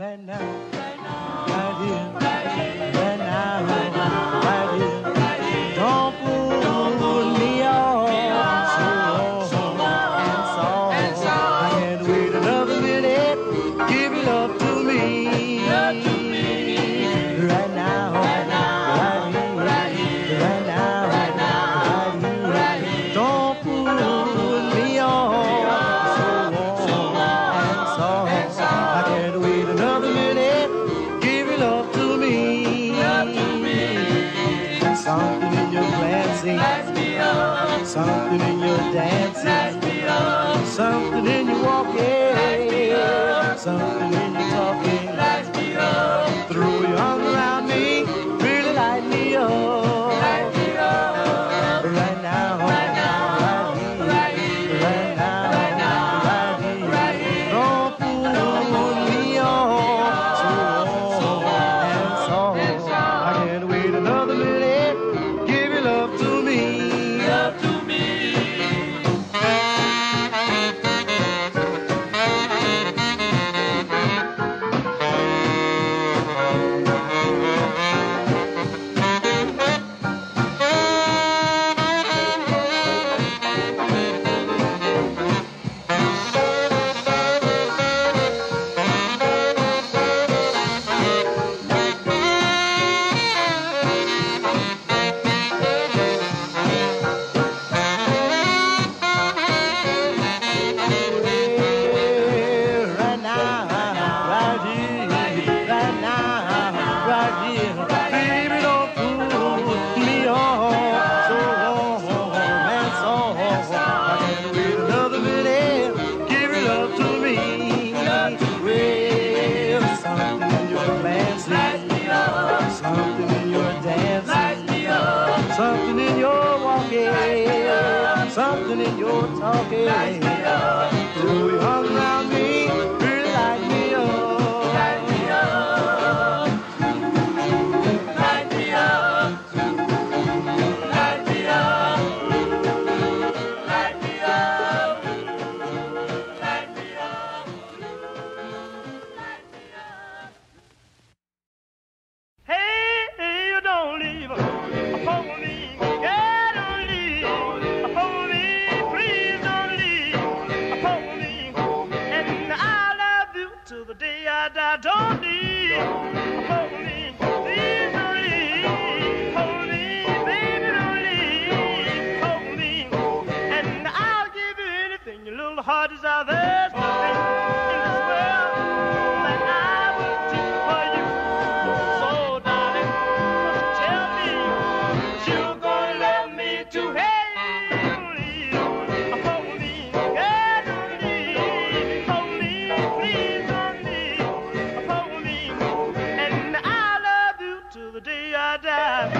Right now. Right now. Right here. Something in your dancing. Something in your walking. Something in something in your dancing, something in your dancing, something in your walking, something in your talking. Do we hung out. I don't need. da